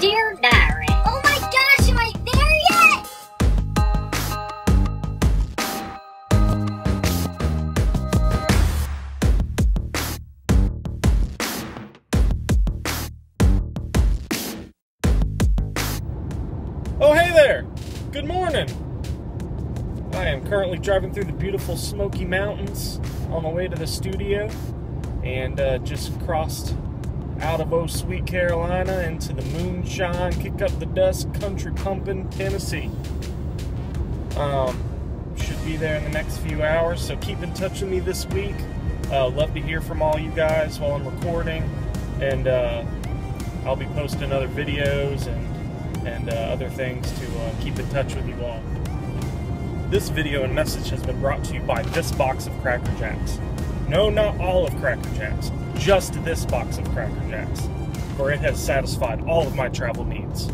Dear Diary. Oh my gosh, am I there yet? Oh, hey there! Good morning! I am currently driving through the beautiful Smoky Mountains on my way to the studio and uh, just crossed out of Oh Sweet Carolina into the moonshine, kick up the dust, country pumping Tennessee. Um, should be there in the next few hours, so keep in touch with me this week. Uh, love to hear from all you guys while I'm recording, and uh, I'll be posting other videos and and uh, other things to uh, keep in touch with you all. This video and message has been brought to you by this box of Cracker Jacks. No, not all of Cracker Jacks, just this box of Cracker Jacks, for it has satisfied all of my travel needs.